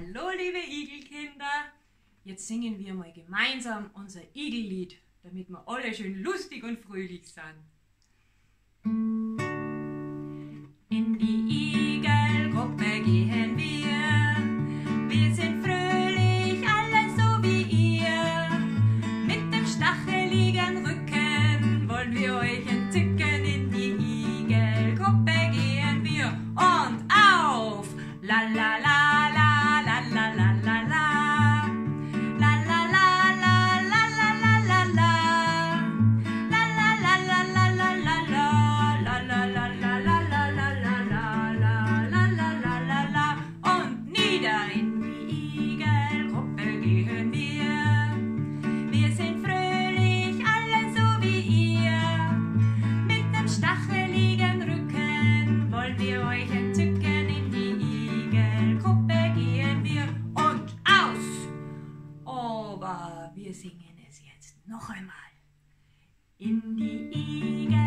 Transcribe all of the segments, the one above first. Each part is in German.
Hallo liebe Igelkinder! Jetzt singen wir mal gemeinsam unser Igellied, damit wir alle schön lustig und fröhlich sind. In die Igelgruppe gehen wir, wir sind fröhlich, alle so wie ihr. Mit dem stacheligen Rücken wollen wir euch entzücken. Aber wir singen es jetzt noch einmal. In die Iger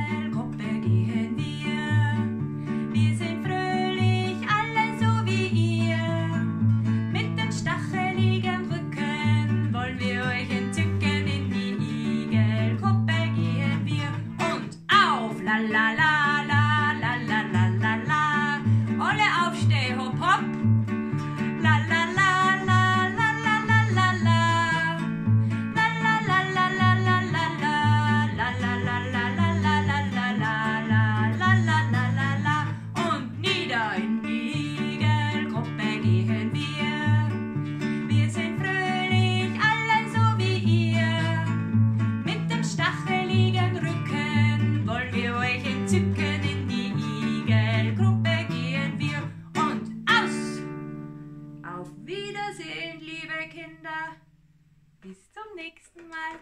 Willen, liebe Kinder. Bis zum nächsten Mal.